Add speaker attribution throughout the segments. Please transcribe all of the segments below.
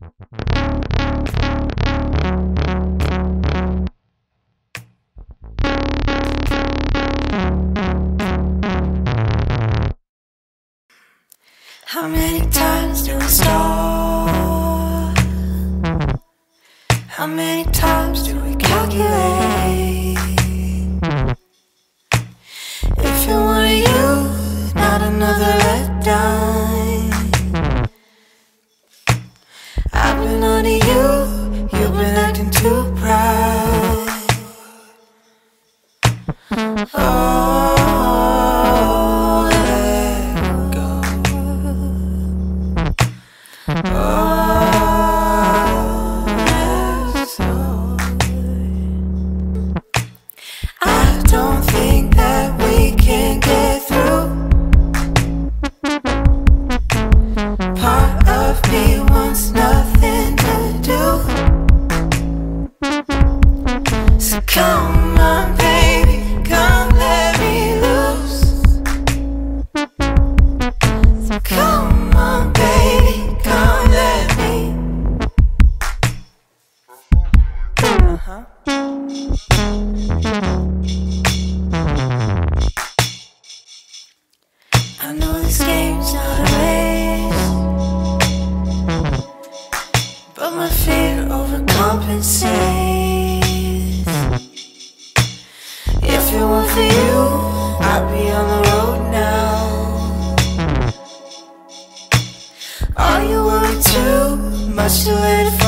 Speaker 1: How many times do we start? How many times do we calculate? If it were you, not another letdown. into Uh-huh. I know this game's not a race, but my fear overcompensates. If it weren't for you, I'd be on the road now. You too much to for?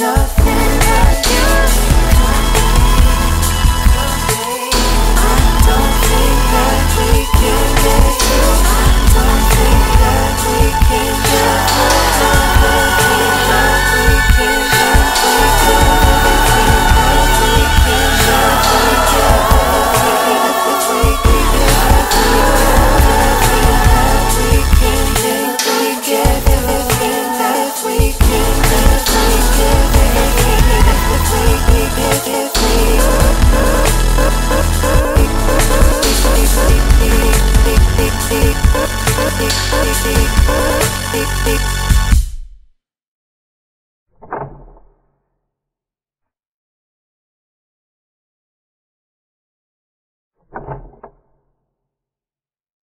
Speaker 1: nothing.